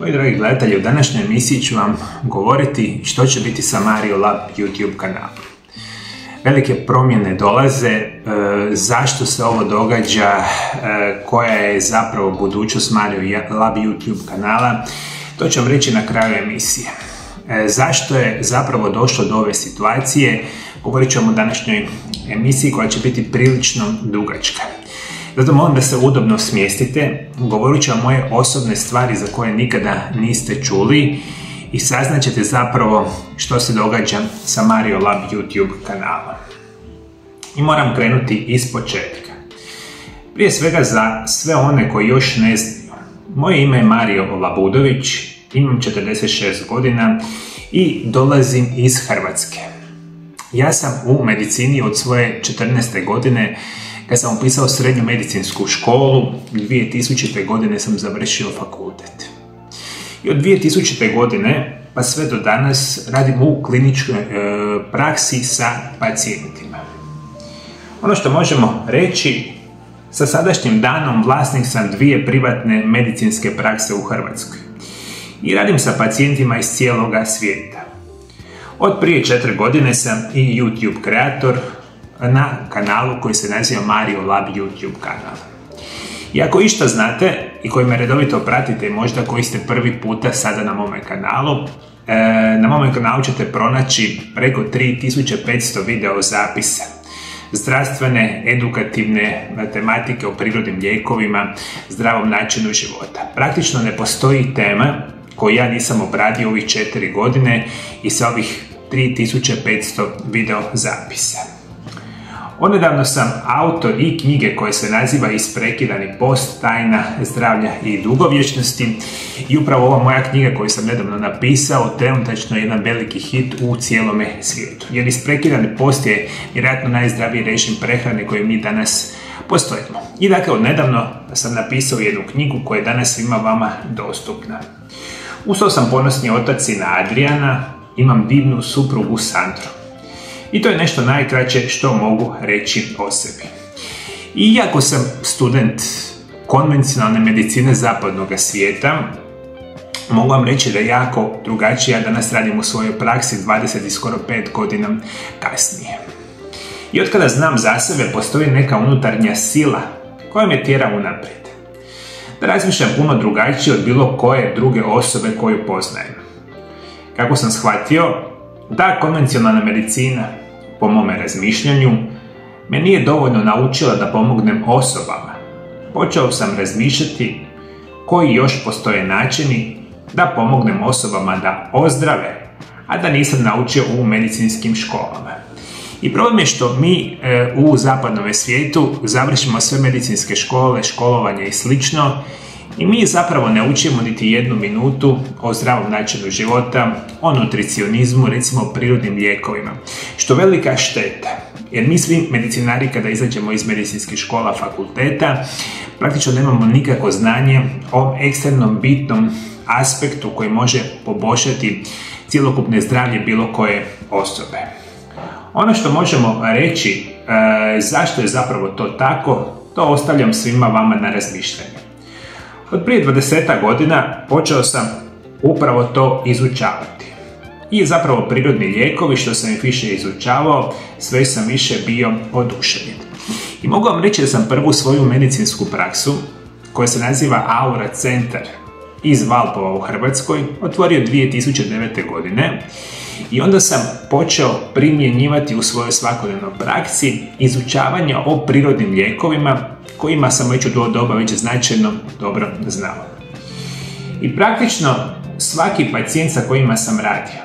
Moji dragi gledatelji, u današnjoj emisiji ću vam govoriti što će biti sa Mario Lab YouTube kanalom. Velike promjene dolaze, e, zašto se ovo događa, e, koja je zapravo budućnost Mario Lab YouTube kanala, to ću vam reći na kraju emisije. E, zašto je zapravo došlo do ove situacije, govorit ću vam u današnjoj emisiji koja će biti prilično dugačka. Zato molim da se udobno smjestite, govorit ću vam moje osobne stvari za koje nikada niste čuli i saznaćete zapravo što se događa sa Mario Lab YouTube kanalom. I moram krenuti iz početka. Prije svega za sve one koji još ne znaju. Moje ime je Mario Labudović, imam 46 godina i dolazim iz Hrvatske. Ja sam u medicini od svoje 14. godine kad sam upisao srednju medicinsku školu, 2000. godine sam završio fakultet. I od 2000. godine pa sve do danas radim u kliničkoj e, praksi sa pacijentima. Ono što možemo reći, sa sadašnjim danom vlasnik sam dvije privatne medicinske prakse u Hrvatskoj. I radim sa pacijentima iz cijeloga svijeta. Od prije četiri godine sam i YouTube kreator, na kanalu koji se naziva Mario Lab YouTube kanal. I ako išta znate i koji me redovito pratite i možda koji ste prvi puta sada na mome kanalu, e, na mome kanalu ćete pronaći preko 3500 video zapisa zdravstvene, edukativne matematike o prirodnim lijekovima, zdravom načinu života. Praktično ne postoji tema koju ja nisam obradio ovih četiri godine i sa ovih 3500 video zapisa. Odnedavno sam autor i knjige koje se naziva Isprekidani post, tajna zdravlja i dugovječnosti i upravo ova moja knjiga koju sam nedavno napisao trenutačno je jedan veliki hit u cijelome svijetu. Jer Isprekidani post je vjerojatno najzdraviji režim prehrane koji mi danas postojimo. I dakle, odnedavno sam napisao jednu knjigu koja je danas svima vama dostupna. Ustao sam ponosni otac na Adriana, imam divnu suprugu Sandru. I to je nešto najkraće što mogu reći o sebi. Iako sam student konvencionalne medicine zapadnog svijeta, mogu vam reći da je jako drugačije, ja danas radim u svojoj praksi 20 i skoro 5 godina kasnije. I od kada znam za sebe, postoji neka unutarnja sila koja me tjera unaprijed. Da razmišljam puno drugačije od bilo koje druge osobe koju poznajem. Kako sam shvatio, da konvencionalna medicina po mome razmišljanju, me nije dovoljno naučila da pomognem osobama. Počeo sam razmišljati koji još postoje načini da pomognem osobama da ozdrave, a da nisam naučio u medicinskim školama. I problem je što mi e, u zapadnom svijetu završimo sve medicinske škole, školovanje i slično i mi zapravo ne učimo niti jednu minutu o zdravom načinu života, o nutricionizmu, recimo prirodnim lijekovima. Što velika šteta. Jer mi svi medicinari kada izađemo iz medicinskih škola, fakulteta, praktično nemamo nikako znanje o eksternom bitnom aspektu koji može poboljšati cjelokupne zdravlje bilo koje osobe. Ono što možemo reći e, zašto je zapravo to tako, to ostavljam svima vama na razmišljanje. Od prije 20 godina počeo sam upravo to izučavati. I zapravo prirodni lijekovi što sam ih više izučavao, sve sam više bio oduševljen. I mogu vam reći da sam prvu svoju medicinsku praksu, koja se naziva Aura Centar iz Valpova u Hrvatskoj, otvorio 2009. godine i onda sam počeo primjenjivati u svojoj svakodnevnoj praksi izučavanja o prirodnim lijekovima kojima sam već u to doba već značajno dobro znao. I praktično svaki pacijent sa kojima sam radio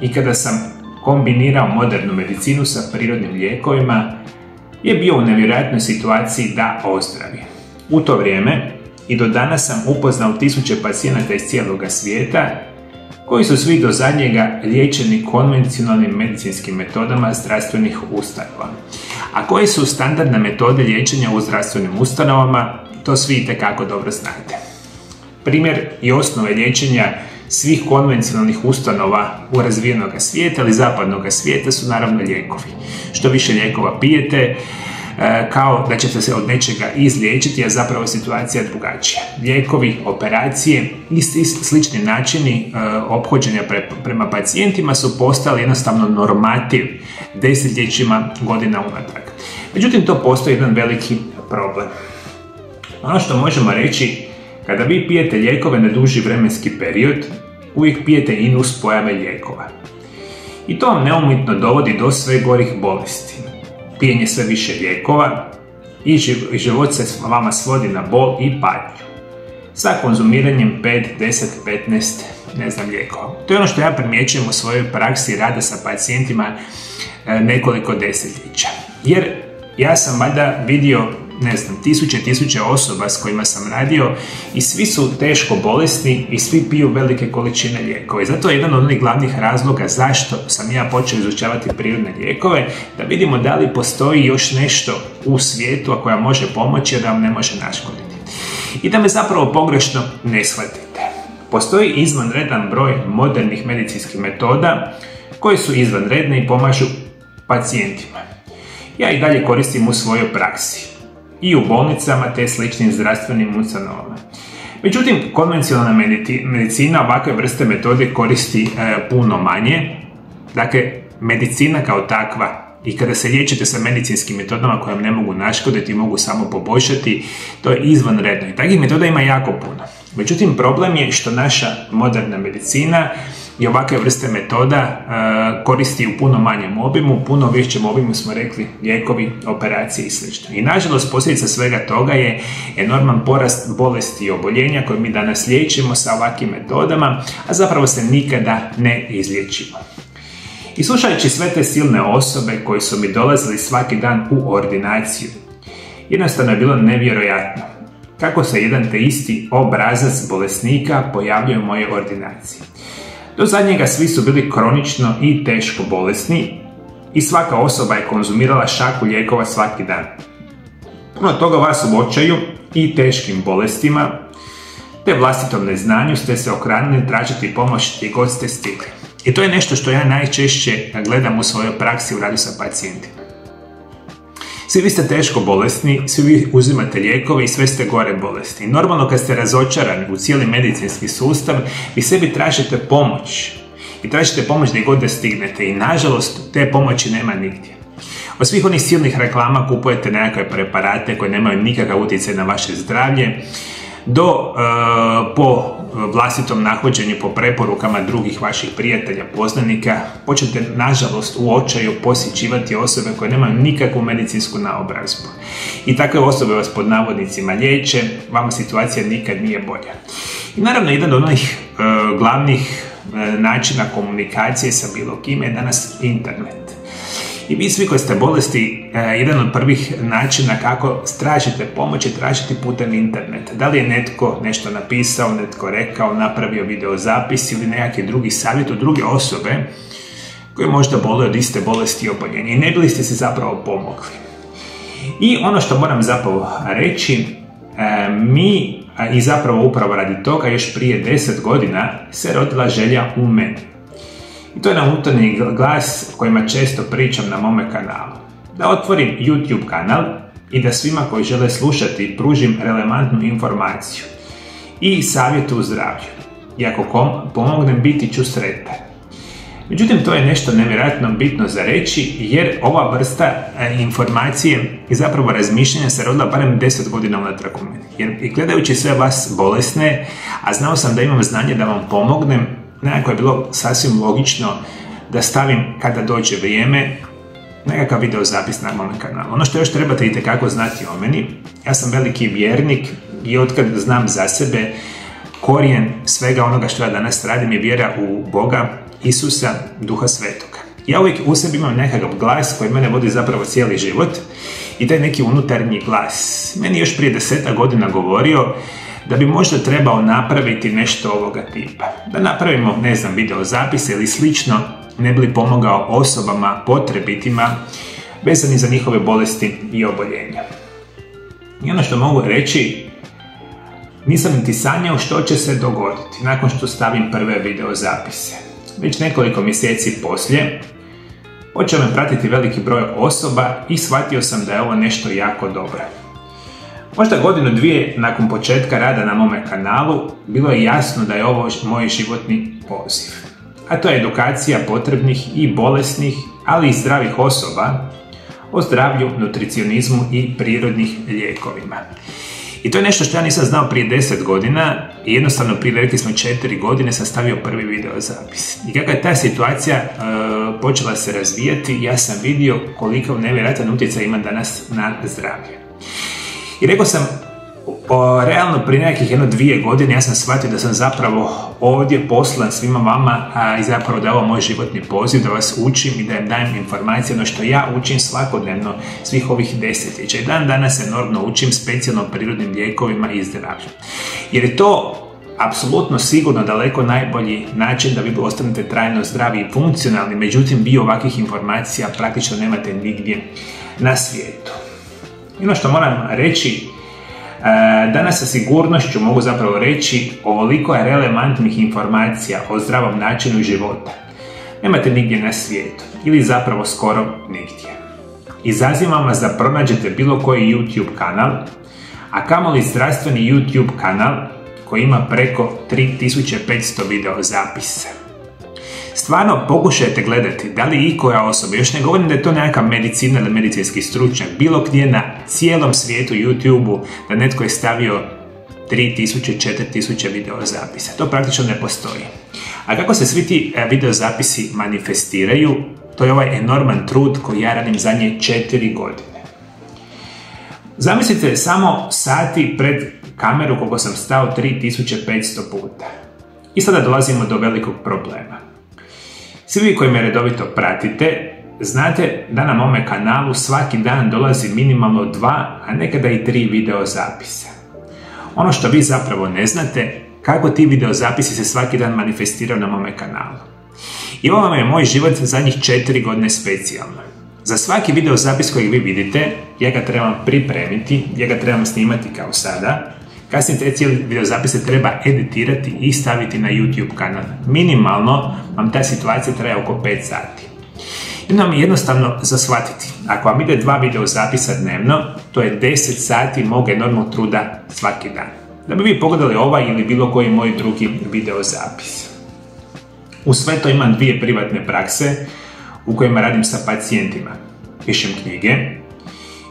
i kada sam kombinirao modernu medicinu sa prirodnim lijekovima je bio u nevjerojatnoj situaciji da ozdravi. U to vrijeme i do danas sam upoznao tisuće pacijenata iz cijeloga svijeta koji su svi do zadnjega liječeni konvencionalnim medicinskim metodama zdravstvenih ustanova. A koje su standardne metode liječenja u zdravstvenim ustanovama, to svi kako dobro znate. Primjer i osnove liječenja svih konvencionalnih ustanova u razvijenog svijeta ili zapadnog svijeta su naravno lijekovi. Što više lijekova pijete, kao da ćete se od nečega izliječiti, a zapravo je situacija drugačija. Lijekovi, operacije, isti, slični načini e, ophođenja prema pacijentima su postali jednostavno normativ desetljećima godina unatrag. Međutim, to postoji jedan veliki problem. Ono što možemo reći, kada vi pijete lijekove na duži vremenski period, uvijek pijete i nus pojave lijekova. I to vam neumitno dovodi do sve gorih bolesti. Pijenje sve više lijekova i život se vama svodi na bol i patnju. Sa konzumiranjem 5, 10, 15, ne znam, lijekova. To je ono što ja primjećujem u svojoj praksi rada sa pacijentima e, nekoliko desetljeća. Jer ja sam valjda vidio ne znam, tisuće, tisuće osoba s kojima sam radio i svi su teško bolesni i svi piju velike količine lijekova. I zato je jedan od onih glavnih razloga zašto sam ja počeo izučavati prirodne lijekove, da vidimo da li postoji još nešto u svijetu koja može pomoći, a da vam ne može naškoditi. I da me zapravo pogrešno ne shvatite. Postoji izvanredan broj modernih medicinskih metoda koje su izvanredne i pomažu pacijentima. Ja ih dalje koristim u svojoj praksi i u bolnicama te sličnim zdravstvenim ustanovama. Međutim, konvencionalna medicina ovakve vrste metode koristi e, puno manje. Dakle, medicina kao takva i kada se liječite sa medicinskim metodama koje vam ne mogu naškoditi mogu samo poboljšati, to je izvanredno. I takvih metoda ima jako puno. Međutim, problem je što naša moderna medicina i ovakve vrste metoda e, koristi u puno manjem obimu, puno većem obimu smo rekli lijekovi, operacije i sl. I nažalost posljedica svega toga je enorman porast bolesti i oboljenja koje mi danas liječimo sa ovakvim metodama, a zapravo se nikada ne izliječimo. I slušajući sve te silne osobe koji su mi dolazili svaki dan u ordinaciju, jednostavno je bilo nevjerojatno kako se jedan te isti obrazac bolesnika pojavljuje u mojoj ordinaciji. Do zadnjega svi su bili kronično i teško bolesni i svaka osoba je konzumirala šaku lijekova svaki dan. Puno toga vas u očaju i teškim bolestima, te vlastitom neznanju ste se okranili tražiti pomoć gdje god ste stigli. I to je nešto što ja najčešće gledam u svojoj praksi u radu sa pacijentima. Svi vi ste teško bolesni, svi vi uzimate lijekove i sve ste gore bolesti. Normalno kad ste razočarani u cijeli medicinski sustav, vi sebi tražite pomoć. I tražite pomoć gdje god da stignete i nažalost te pomoći nema nigdje. Od svih onih silnih reklama kupujete nekakve preparate koje nemaju nikakav utjecaj na vaše zdravlje, do e, po vlastitom nahođenju, po preporukama drugih vaših prijatelja, poznanika, počnete nažalost u očaju posjećivati osobe koje nemaju nikakvu medicinsku naobrazbu. I takve osobe vas pod navodnicima liječe, vama situacija nikad nije bolja. I naravno, jedan od onih e, glavnih e, načina komunikacije sa bilo kime je danas internet. I vi svi koji ste bolesti, e, jedan od prvih načina kako tražite pomoć je tražiti putem interneta. Da li je netko nešto napisao, netko rekao, napravio video zapis ili nekakvi drugi savjet od druge osobe koje možda boluju od iste bolesti i. I ne bili ste se zapravo pomogli. I ono što moram zapravo reći, e, mi i zapravo upravo radi toga još prije 10 godina se rodila želja u meni. I to je nam unutarnji glas kojima često pričam na mome kanalu. Da otvorim YouTube kanal i da svima koji žele slušati pružim relevantnu informaciju i savjetu u zdravlju. I ako kom, pomognem biti ću sretan. Međutim, to je nešto nevjerojatno bitno za reći, jer ova vrsta e, informacije i zapravo razmišljanja se rodila barem 10 godina unatrag u meni. Jer i gledajući sve vas bolesne, a znao sam da imam znanje da vam pomognem, nekako je bilo sasvim logično da stavim kada dođe vrijeme nekakav video zapis na mom kanalu. Ono što još trebate i kako znati o meni, ja sam veliki vjernik i otkad znam za sebe, korijen svega onoga što ja danas radim je vjera u Boga, Isusa, Duha Svetoga. Ja uvijek u sebi imam nekakav glas koji mene vodi zapravo cijeli život i taj neki unutarnji glas. Meni još prije deseta godina govorio da bi možda trebao napraviti nešto ovoga tipa. Da napravimo, ne znam, video zapise ili slično, ne bi li pomogao osobama potrebitima vezani za njihove bolesti i oboljenja. I ono što mogu reći, nisam niti sanjao što će se dogoditi nakon što stavim prve video zapise. Već nekoliko mjeseci poslije, Počeo me pratiti veliki broj osoba i shvatio sam da je ovo nešto jako dobro. Možda godinu dvije nakon početka rada na mome kanalu bilo je jasno da je ovo moj životni poziv. A to je edukacija potrebnih i bolesnih, ali i zdravih osoba o zdravlju, nutricionizmu i prirodnih lijekovima. I to je nešto što ja nisam znao prije 10 godina i jednostavno prije rekli smo 4 godine sam stavio prvi video zapis. I kako je ta situacija e, počela se razvijati, ja sam vidio koliko nevjerojatan utjecaj ima danas na zdravlje. I rekao sam, o, realno prije nekih jedno dvije godine ja sam shvatio da sam zapravo ovdje poslan svima vama a, i zapravo da je ovo moj životni poziv, da vas učim i da im dajem informacije, ono što ja učim svakodnevno svih ovih desetljeća. I dan danas enormno učim specijalno prirodnim lijekovima i zdravlju. Jer je to apsolutno sigurno daleko najbolji način da vi ostanete trajno zdravi i funkcionalni, međutim vi ovakvih informacija praktično nemate nigdje na svijetu. Ono što moram reći, e, danas sa sigurnošću mogu zapravo reći ovoliko je relevantnih informacija o zdravom načinu života. Nemate nigdje na svijetu ili zapravo skoro nigdje. Izazivam vas da pronađete bilo koji YouTube kanal, a kamoli zdravstveni YouTube kanal koji ima preko 3500 video zapisa. Stvarno pokušajte gledati da li i koja osoba, još ne govorim da je to nekakav medicina ili medicinski stručnjak, bilo gdje na cijelom svijetu YouTube-u da netko je stavio 3000, 4000 video zapisa. To praktično ne postoji. A kako se svi ti e, video zapisi manifestiraju, to je ovaj enorman trud koji ja radim zadnje 4 godine. Zamislite samo sati pred kameru koliko sam stao 3500 puta. I sada dolazimo do velikog problema. Svi vi koji me redovito pratite, znate da na mome kanalu svaki dan dolazi minimalno dva, a nekada i tri video zapisa. Ono što vi zapravo ne znate, kako ti video zapisi se svaki dan manifestiraju na mome kanalu. I ovo vam je moj život zadnjih četiri godine specijalno. Za svaki video zapis koji vi vidite, ja ga trebam pripremiti, ja ga trebam snimati kao sada, Kasnije te cijeli video zapise treba editirati i staviti na YouTube kanal. Minimalno vam ta situacija traje oko 5 sati. I nam je jednostavno zasvatiti. Ako vam ide dva video zapisa dnevno, to je 10 sati mog enormnog truda svaki dan. Da bi vi pogledali ovaj ili bilo koji moj drugi video zapis. U sve to imam dvije privatne prakse u kojima radim sa pacijentima. Pišem knjige,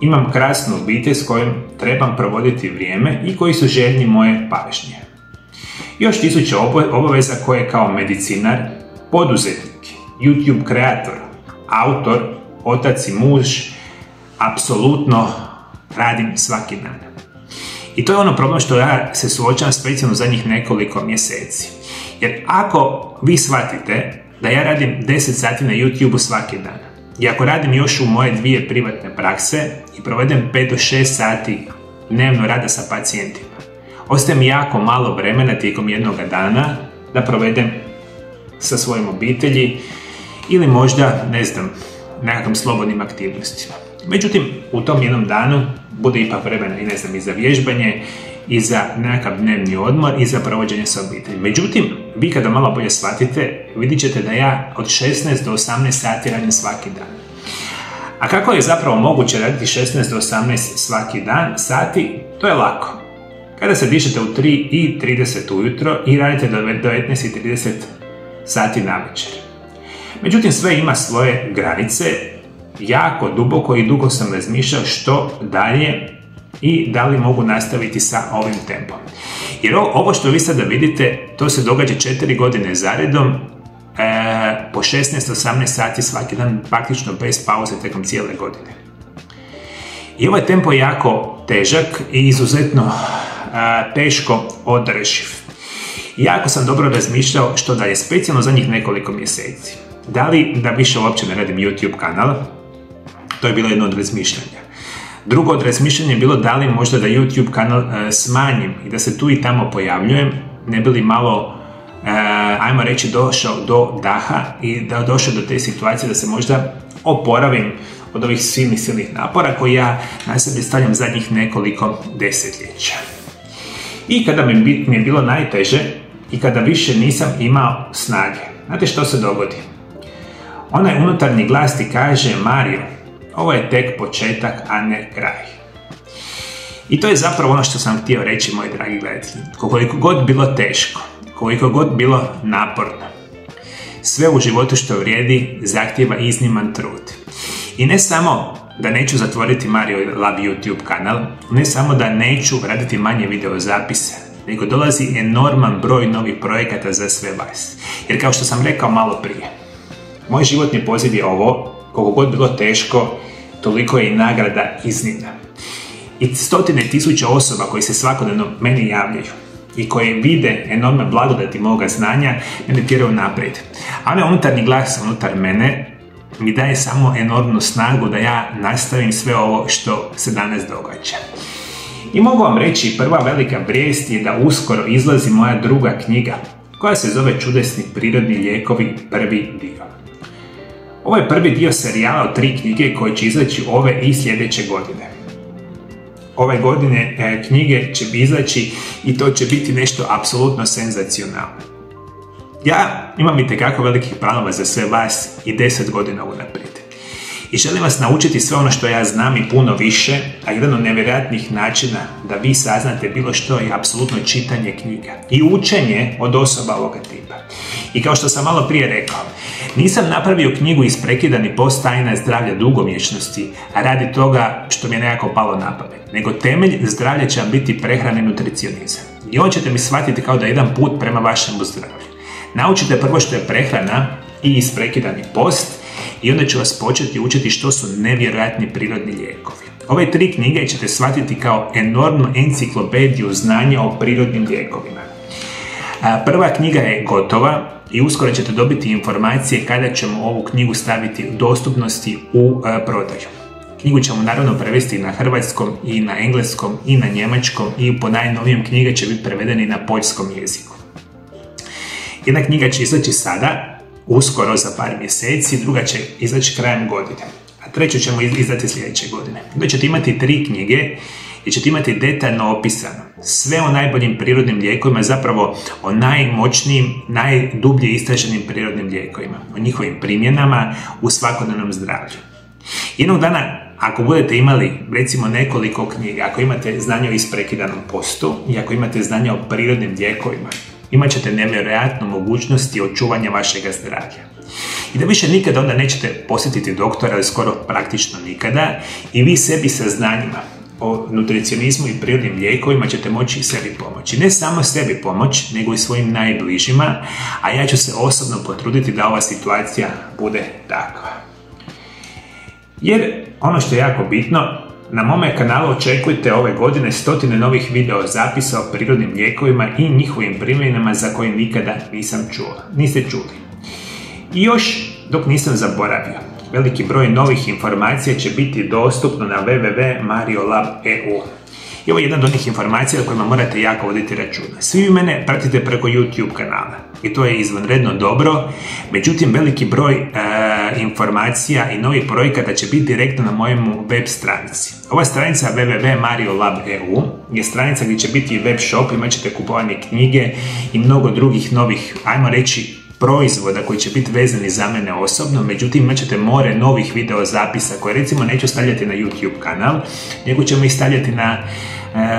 imam krasnu obitelj s kojom trebam provoditi vrijeme i koji su željni moje pažnje. Još tisuće obaveza koje kao medicinar, poduzetnik, YouTube kreator, autor, otac i muž, apsolutno radim svaki dan. I to je ono problem što ja se suočavam specijalno zadnjih nekoliko mjeseci. Jer ako vi shvatite da ja radim 10 sati na YouTube svaki dan, i ako radim još u moje dvije privatne prakse i provedem 5 do 6 sati dnevno rada sa pacijentima, ostaje mi jako malo vremena tijekom jednog dana da provedem sa svojim obitelji ili možda, ne znam, nekakvim slobodnim aktivnostima. Međutim, u tom jednom danu bude ipak vremena i ne znam, i za vježbanje, i za nekakav dnevni odmor i za provođenje sa obitelji. Međutim, vi kada malo bolje shvatite, vidit ćete da ja od 16 do 18 sati radim svaki dan. A kako je zapravo moguće raditi 16 do 18 svaki dan sati? To je lako. Kada se dišete u 3 i 30 ujutro i radite do 19 i 30 sati na večer. Međutim, sve ima svoje granice. Jako duboko i dugo sam razmišljao što dalje i da li mogu nastaviti sa ovim tempom. Jer ovo što vi sada vidite, to se događa 4 godine zaredom, e, po 16-18 sati svaki dan, praktično bez pauze tekom cijele godine. I ovaj tempo je jako težak i izuzetno e, teško održiv. Jako sam dobro razmišljao što da je specijalno za njih nekoliko mjeseci. Da li da više uopće ne radim YouTube kanal, to je bilo jedno od razmišljanja. Drugo od razmišljanja je bilo da li možda da YouTube kanal e, smanjim i da se tu i tamo pojavljujem, ne bi li malo, e, ajmo reći, došao do daha i da došao do te situacije da se možda oporavim od ovih silnih silnih napora koji ja na sebi stavljam zadnjih nekoliko desetljeća. I kada mi, mi je bilo najteže i kada više nisam imao snage, znate što se dogodi? onaj unutarnji glas ti kaže Mario, ovo je tek početak, a ne kraj. I to je zapravo ono što sam htio reći, moji dragi gledatelji. Koliko god bilo teško, koliko god bilo naporno, sve u životu što vrijedi zahtjeva izniman trud. I ne samo da neću zatvoriti Mario Lab YouTube kanal, ne samo da neću raditi manje video zapise, nego dolazi enorman broj novih projekata za sve vas. Jer kao što sam rekao malo prije, moj životni poziv je ovo, koliko god bilo teško, toliko je i nagrada iznimna. I stotine tisuća osoba koji se svakodnevno meni javljaju i koje vide enorme blagodati moga znanja, mene tjeraju naprijed. A onaj unutarnji glas unutar mene mi daje samo enormnu snagu da ja nastavim sve ovo što se danas događa. I mogu vam reći, prva velika vrijest je da uskoro izlazi moja druga knjiga, koja se zove Čudesni prirodni lijekovi prvi dio. Ovo je prvi dio serijala od tri knjige koje će izaći ove i sljedeće godine. Ove godine e, knjige će izaći i to će biti nešto apsolutno senzacionalno. Ja imam i tekako velikih planova za sve vas i deset godina unaprijed. I želim vas naučiti sve ono što ja znam i puno više, a jedan od nevjerojatnih načina da vi saznate bilo što je apsolutno čitanje knjiga i učenje od osoba ovoga tipa. I kao što sam malo prije rekao, nisam napravio knjigu iz prekidani post tajna zdravlja dugovječnosti, radi toga što mi je nekako palo na pamet, nego temelj zdravlja će vam biti prehrana i nutricionizam. I on ćete mi shvatiti kao da je jedan put prema vašem zdravlju. Naučite prvo što je prehrana i isprekidani post i onda ću vas početi učiti što su nevjerojatni prirodni lijekovi. Ove tri knjige ćete shvatiti kao enormnu enciklopediju znanja o prirodnim lijekovima. Prva knjiga je gotova i uskoro ćete dobiti informacije kada ćemo ovu knjigu staviti u dostupnosti u prodaju. Knjigu ćemo naravno prevesti na hrvatskom i na engleskom i na njemačkom i po najnovijem knjiga će biti prevedeni na poljskom jeziku. Jedna knjiga će izaći sada, uskoro za par mjeseci, druga će izaći krajem godine, a treću ćemo izdati sljedeće godine. Onda ćete imati tri knjige i ćete imati detaljno opisano sve o najboljim prirodnim lijekovima, zapravo o najmoćnijim, najdublje istraženim prirodnim lijekovima, o njihovim primjenama u svakodnevnom zdravlju. Jednog dana, ako budete imali recimo nekoliko knjiga, ako imate znanje o isprekidanom postu i ako imate znanje o prirodnim lijekovima, imat ćete nevjerojatnu mogućnosti očuvanja vašeg zdravlja. I da više nikada onda nećete posjetiti doktora, ali skoro praktično nikada, i vi sebi sa znanjima o nutricionizmu i prirodnim lijekovima ćete moći sebi pomoći. Ne samo sebi pomoć, nego i svojim najbližima, a ja ću se osobno potruditi da ova situacija bude takva. Jer ono što je jako bitno, na mome kanalu očekujte ove godine stotine novih video zapisa o prirodnim lijekovima i njihovim primjenama za koje nikada nisam čuo. Niste čuli. I još, dok nisam zaboravio, veliki broj novih informacija će biti dostupno na www.mariolab.eu. I ovo je jedna od onih informacija o kojima morate jako voditi računa. Svi vi mene pratite preko YouTube kanala i to je izvanredno dobro, međutim veliki broj e, informacija i novih projekata će biti direktno na mojem web stranici. Ova stranica www.mariolab.eu je stranica gdje će biti web shop, imat ćete kupovanje knjige i mnogo drugih novih, ajmo reći, proizvoda koji će biti vezani za mene osobno, međutim imat ćete more novih video zapisa koje recimo neću stavljati na YouTube kanal, nego ćemo ih stavljati na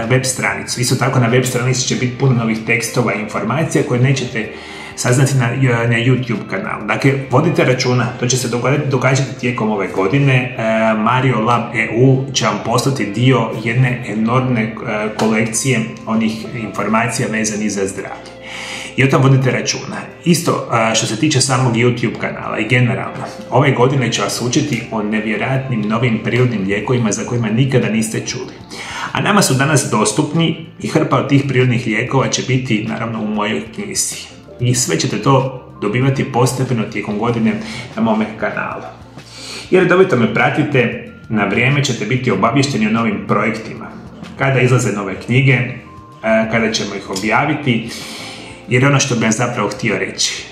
web stranicu. Isto tako na web stranici će biti puno novih tekstova i informacija koje nećete saznati na, na YouTube kanal. Dakle, vodite računa, to će se događati tijekom ove godine. E, Mario Lab EU će vam poslati dio jedne enormne e, kolekcije onih informacija vezanih za zdravlje i o tom vodite računa. Isto što se tiče samog YouTube kanala i generalno, ove godine ću vas učiti o nevjerojatnim novim prirodnim lijekovima za kojima nikada niste čuli. A nama su danas dostupni i hrpa od tih prirodnih lijekova će biti naravno u mojoj knjizi. I sve ćete to dobivati postepeno tijekom godine na mome kanalu. Jer dobito me pratite, na vrijeme ćete biti obavješteni o novim projektima. Kada izlaze nove knjige, kada ćemo ih objaviti jer ono što bih zapravo htio reći.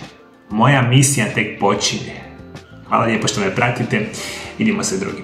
Moja misija tek počinje. Hvala lijepo što me pratite. Vidimo se drugi